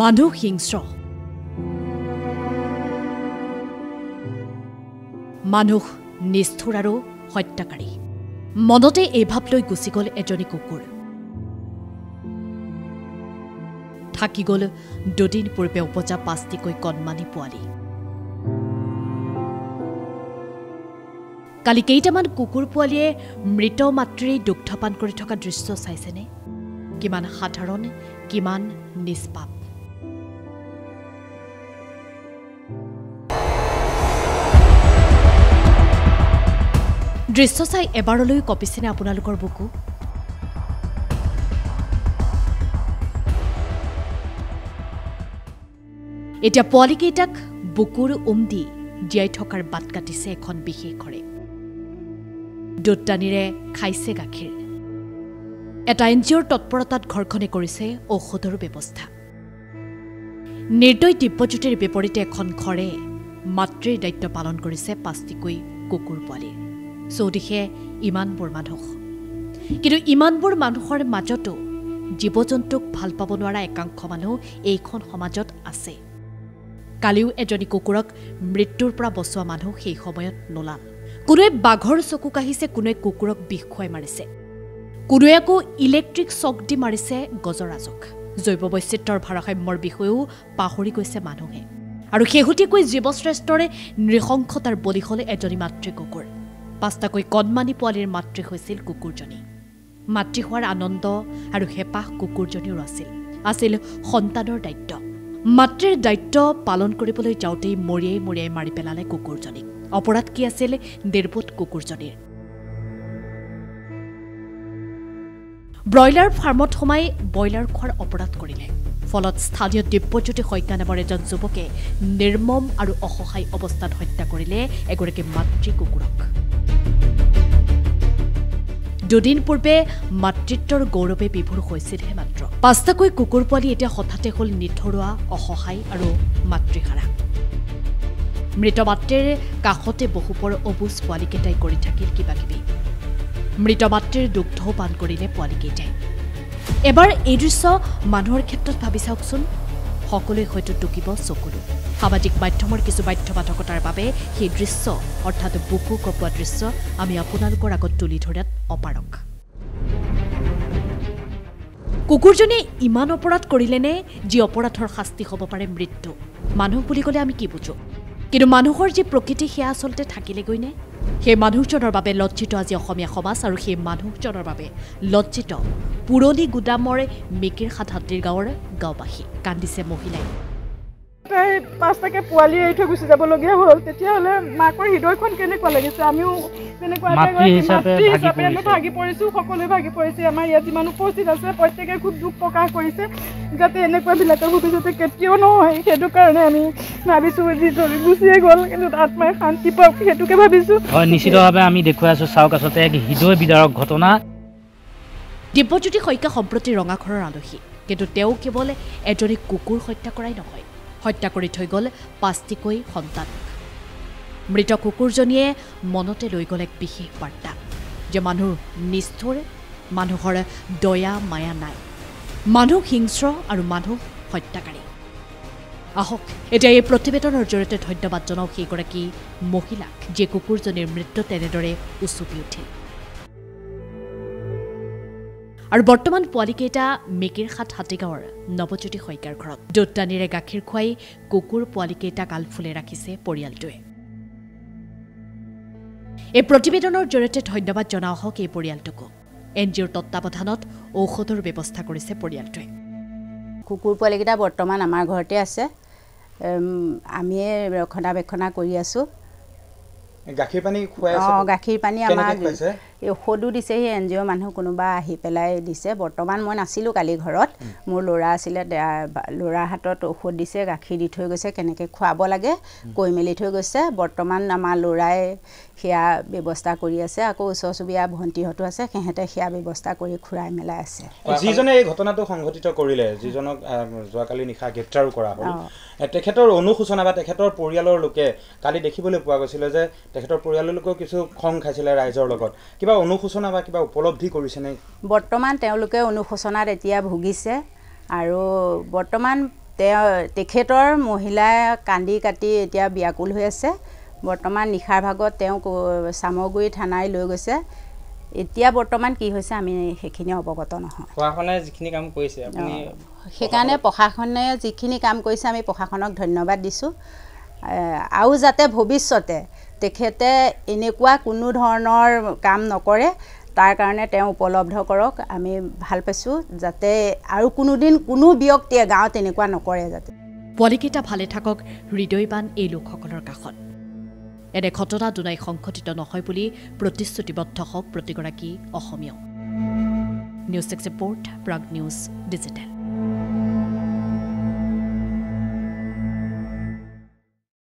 মানুহ হিংস্ৰ মানুহ নিষ্ঠুৰ আৰু হত্যাকাৰী। মনতে এই ভাৱ লৈ গুচি গ'ল এজনী কুকুৰ। থাকি গ'ল দুদিন পূৰ্বে উপজা পাঁচটিকৈ কণমানি পোৱালি। কালি কেইটামান কুকুৰ পোৱালীয়ে মৃত মাতৃৰ দুগ্ধপান কৰি থকা দৃশ্য চাইছেনে? কিমান সাধাৰণ কিমান নিষ্পাপ। দৃশ্য চাই এবাৰলৈ কঁপিছেনে আপোনালোকৰ বুকু? এতিয়া পোৱালীকেইটাক বুকুৰ উম দি জীয়াই থকাৰ বাট কাটিছে এখন বিশেষ ঘৰে। দুটানীৰে খাইছে গাখীৰ। এটা এন জি অ'ৰ তৎপৰতাত ঘৰখনে কৰিছে ঔষধৰ ব্যৱস্থা। নিৰ্দয় দিব্যজ্যোতিৰ বিপৰীতে এখন ঘৰে মাতৃৰ দায়িত্ব পালন কৰিছে পাঁচটিকৈ কুকুৰ পোৱালীৰ চৌদিশে ইমানবোৰ মানুহ। কিন্তু ইমানবোৰ মানুহৰ মাজতো জীৱ জন্তুক ভাল পাব নোৱাৰা একাংশ মানুহ এইখন সমাজত আছে। কালিও এজনী কুকুৰক মৃত্যুৰ পৰা বচোৱা মানুহ সেই সময়ত নোলাল। কোনোৱে বাঘৰ চকু কাঢ়িছে কোনোৱে কুকুৰক বিষ খুৱাই মাৰিছে। কোনোৱে আকৌ ইলেক্ট্ৰিক চক দি মাৰিছে গজৰাজক। জৈৱ বৈচিত্ৰৰ ভাৰসাম্যৰ বিষয়েও পাহৰি গৈছে মানুহে। আৰু শেহতীয়াকৈ জীৱশ্ৰেষ্ঠৰে নৃশংসতাৰ বলি হ'লে এজনী মাতৃ কুকুৰ। পাঁচটাকৈ কণমানি পোৱালীৰ মাতৃ হৈছিল কুকুৰজনী। মাতৃ হোৱাৰ আনন্দ আৰু হেঁপাহ কুকুৰজনীৰো আছিল। আছিল সন্তানৰ দায়িত্ব। মাতৃৰ দায়িত্ব পালন কৰিবলৈ যাওঁতেই মৰিয়াই মৰিয়াই মাৰি পেলালে কুকুৰজনীক। অপৰাধ কি আছিল? ডেৰপুত কুকুৰজনীৰ। ব্ৰইলাৰ ফাৰ্মত সোমাই ব্ৰইলাৰ খোৱাৰ অপৰাধ কৰিলে। ফলত স্থানীয় দিব্যজ্যোতি শইকীয়া নামৰ এজন যুৱকে নিৰ্মম আৰু অসহায় অৱস্থাত হত্যা কৰিলে এগৰাকী মাতৃ কুকুৰক। দুদিন পূৰ্বে মাতৃত্বৰ গৌৰৱে বিভোৰ হৈছিলহে মাত্ৰ। পাঁচটাকৈ কুকুৰ পোৱালি এতিয়া হঠাতে হ'ল নিথৰুৱা অসহায় আৰু মাতৃহাৰা। মৃত মাতৃৰ কাষতে বহুপৰ অবুজ পোৱালীকেইটাই কৰি থাকিল কিবা কিবি মৃত মাতৃৰ দুগ্ধও পান কৰিলে পোৱালীকেইটাই। এবাৰ এই দৃশ্য মানুহৰ ক্ষেত্ৰত ভাবি চাওকচোন। সকলোৱে হয়তো টুকিব চকুলো। সামাজিক মাধ্যমৰ কিছু বাধ্যবাধকতাৰ বাবে সেই দৃশ্য অৰ্থাৎ বুকু কপোৱা দৃশ্য আমি আপোনালোকৰ আগত তুলি ধৰাত অপাৰক কুকুৰজনীয়ে ইমান অপৰাধ কৰিলেনে যি অপৰাধৰ শাস্তি হ'ব পাৰে মৃত্যু? মানুহ বুলি ক'লে আমি কি বুজো? কিন্তু মানুহৰ যি প্ৰকৃতি সেয়া আচলতে থাকিলেগৈনে সেই মানুহজনৰ বাবে লজ্জিত আজি অসমীয়া সমাজ আৰু সেই মানুহজনৰ বাবে লজ্জিত পুৰণি গুদামৰ মিকিৰ সাত হাতীৰ গাঁৱৰ গাঁওবাসী। কান্দিছে মহিলাই। তাই পাঁচটাকে পোৱালি এৰি থৈ গুচি যাবলগীয়া হ'ল তেতিয়াহ'লে মাকৰ হৃদয়খন কেনেকুৱা লাগিছে? আমিও তেনেকুৱা এটা মাতৃ হিচাপে আমি পৰিছোঁ। ভাগি পৰিছোঁ সকলোৱে ভাগি পৰিছে। আমাৰ ইয়াত যিমান উপস্থিত আছে প্ৰত্যেকে খুব দুখ প্ৰকাশ কৰিছে যাতে এনেকুৱাবিলাকৰ ভৱিষ্যতে কেতিয়াও নহয়। সেইটো কাৰণে আমি ভাবিছোঁ যি ধৰি গুচিয়ে গ'ল কিন্তু আত্মাই শান্তি পাওক সেইটোকে ভাবিছোঁ। হয় নিশ্চিতভাৱে আমি দেখুৱাই আছোঁ চাওক আচলতে এক হৃদয় বিদাৰক ঘটনা। দিব্যজ্যোতি শইকীয়া সম্প্ৰতি ৰঙাঘৰৰ আলহী কিন্তু তেওঁ কেৱল এজনী কুকুৰ হত্যা কৰাই নহয় হত্যা কৰি থৈ গ'ল পাঁচটিকৈ সন্তান মৃত কুকুৰজনীয়ে মনতে লৈ গ'ল এক বিশেষ বাৰ্তা যে মানুহ নিষ্ঠুৰ মানুহৰ দয়া মায়া নাই। মানুহ হিংস্ৰ আৰু মানুহ হত্যাকাৰী। আহক এতিয়া এই প্ৰতিবেদনৰ জৰিয়তে ধন্যবাদ জনাওঁ সেইগৰাকী মহিলাক যিয়ে কুকুৰজনীৰ মৃত্যু তেনেদৰে উচুপি উঠিল আৰু বৰ্তমান পোৱালীকেইটা মিকিৰখাট হাতীগাঁৱৰ নৱজ্যোতি শইকীয়াৰ ঘৰত। দুটানীৰে গাখীৰ খুৱাই কুকুৰ পোৱালীকেইটাক আলফুলে ৰাখিছে পৰিয়ালটোৱে। এই প্ৰতিবেদনৰ জৰিয়তে ধন্যবাদ জনাওঁ হওক এই পৰিয়ালটোকো। এন জি অ'ৰ তত্বাৱধানত ঔষধৰ ব্যৱস্থা কৰিছে পৰিয়ালটোৱে। কুকুৰ পোৱালিকেইটা বৰ্তমান আমাৰ ঘৰতে আছে। আমিয়ে ৰক্ষণাবেক্ষণা কৰি আছোঁ। গাখীৰ পানী খুৱাই আছে অঁ গাখীৰ পানী আমাৰ? এই ঔষধো দিছে সেই এন জি অ'ৰ মানুহ কোনোবা আহি পেলাই দিছে। বৰ্তমান মই নাছিলোঁ কালি ঘৰত। মোৰ ল'ৰা আছিলে ল'ৰাৰ হাতত ঔষধ দিছে গাখীৰ দি থৈ গৈছে কেনেকৈ খুৱাব লাগে কৈ মেলি থৈ গৈছে। বৰ্তমান আমাৰ ল'ৰাই সেয়া ব্যৱস্থা কৰি আছে। আকৌ ওচৰ চুবুৰীয়া ভণ্টিহঁতো আছে সিহঁতে সেয়া ব্যৱস্থা কৰি খুৱাই মেলাই আছে। যিজনে এই ঘটনাটো সংঘটিত কৰিলে যিজনক যোৱাকালি নিশা গ্ৰেপ্তাৰো কৰা হ'ল অঁ। তেখেতৰ অনুশোচনা বা তেখেতৰ পৰিয়ালৰ লোকে কালি দেখিবলৈ পোৱা গৈছিলে যে তেখেতৰ পৰিয়ালৰ লোকেও কিছু খং খাইছিলে ৰাইজৰ লগত। কিবা অনুশোচনা বা কিবা উপলব্ধি কৰিছেনে বৰ্তমান তেওঁলোকে অনুশোচনাত এতিয়া ভুগিছে আৰু বৰ্তমান তেওঁ তেখেতৰ মহিলাই কান্দি কাটি এতিয়া ব্যাকুল হৈ আছে। বৰ্তমান নিশাৰ ভাগত তেওঁক চামগুৰি থানাই লৈ গৈছে। এতিয়া বৰ্তমান কি হৈছে আমি সেইখিনি অৱগত নহয়। প্ৰশাসনে যিখিনি কাম কৰিছে আপুনি সেইকাৰণে প্ৰশাসনে যিখিনি কাম কৰিছে আমি প্ৰশাসনক ধন্যবাদ দিছোঁ। আৰু যাতে ভৱিষ্যতে তেখেতে এনেকুৱা কোনো ধৰণৰ কাম নকৰে। তাৰ কাৰণে তেওঁ উপলব্ধ কৰক আমি ভাল পাইছোঁ যাতে আৰু কোনোদিন কোনো ব্যক্তিয়ে গাঁৱত এনেকুৱা নকৰে যাতে। পোৱালিকেইটা ভালে থাকক হৃদয়বান এই লোকসকলৰ কাষত। এনে ঘটনা দুনাই সংঘটিত নহয় বুলি প্ৰতিশ্ৰুতিবদ্ধ হওক প্ৰতিগৰাকী অসমীয়াও news six report Prag news digital.